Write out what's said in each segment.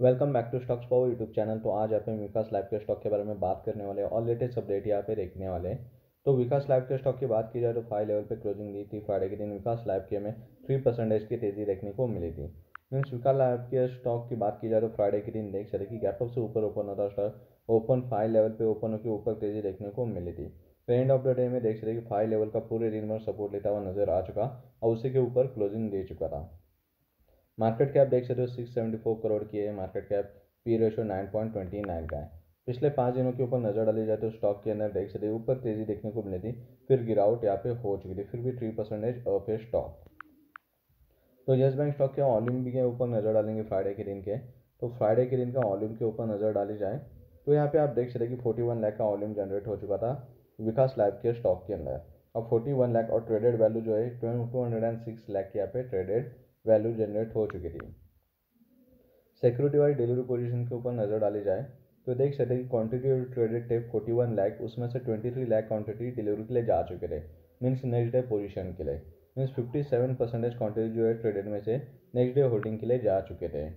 Welcome back to stocks power YouTube channel तो आज आप विकास लाइफ के स्टॉक के बारे में बात करने वाले और लेटेस्ट अपडेट यहाँ पे देखने वाले हैं। तो विकास लाइफ के स्टॉक की बात की जाए तो फाइव लेवल पे क्लोजिंग दी थी। फ्राइडे के दिन विकास लाइफ के में थ्री परसेंटेज की तेज़ी देखने को मिली थी। मीन्स विकास लाइफ के स्टॉक की बात की जाए तो फ्राइडे के दिन देख सकते कि गैप अप से ऊपर ओपन होता स्टॉक ओपन फाइव लेवल पे ओपन होकर ऊपर तेज़ी देखने को मिली थी। एंड ऑफ़ द डे में देख सकते कि फाइव लेवल का पूरे दिन भर सपोर्ट लेता हुआ नज़र आ चुका और उसी के ऊपर क्लोजिंग दे चुका था। मार्केट कैप देख सकते हो सिक्स सेवेंटी फोर करोड़ की है, market cap P ratio nine point twenty nine का है। पिछले पाँच दिनों के ऊपर नज़र डाली जाए तो स्टॉक के अंदर देख सकते ऊपर तेज़ी देखने को मिली थी, फिर गिरावट यहाँ पे हो चुकी थी, फिर भी three percentage of a stock तो येस बैंक स्टॉक के वॉल्यूम भी के ऊपर नज़र डालेंगे फ्राइडे के दिन के। तो फ्राइडे के दिन का वॉल्यूम के ऊपर नज़र डाली जाए तो यहाँ पे आप देख सकते कि वन लाख का वॉल्यूम जनरेट हो चुका था विकास लैब के स्टॉक के अंदर। और फोर्टी वन लाख और ट्रेडेड वैल्यू जो है two hundred and six lakh यहाँ पे ट्रेडेड वैल्यू जनरेट हो चुकी थी। सिक्योरिटी वाली डिलीवरी पोजीशन के ऊपर नज़र डाली जाए तो देख सकते कि quantity traded tape forty one lakh उसमें से twenty three lakh quantity delivery के लिए जा चुके थे मीन्स नेक्स्ट डे पोजीशन के लिए means fifty seven percentage quantity जो है ट्रेडेड में से नेक्स्ट डे होल्डिंग के लिए जा चुके थे।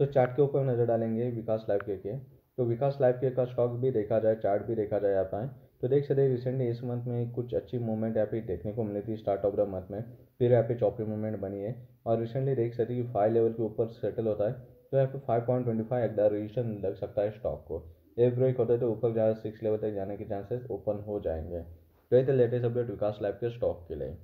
तो चार्ट के ऊपर नज़र डालेंगे विकास लाइव के, के तो विकास लाइफ के का स्टॉक भी देखा जाए, चार्ट भी देखा जाए यहाँ पर तो देख सकते हैं रिसेंटली इस मंथ में कुछ अच्छी मूवमेंट यहाँ पे देखने को मिली थी स्टार्ट ऑफ़ द मंथ में, फिर यहाँ पे चौपी मूवमेंट बनी है, और रिसेंटली देख सकते हैं कि फाइव लेवल के ऊपर सेटल होता है तो यहाँ पे फाइव पॉइंट ट्वेंटी फाइव एकदार रजिस्टर लग सकता है स्टॉक को। एक ब्रेक होता है तो ऊपर ज़्यादा सिक्स लेवल तक जाने के चांसेस ओपन हो जाएँगे। तो ये लेटेस्ट अपडेट विकास लाइफ के स्टॉक के लिए।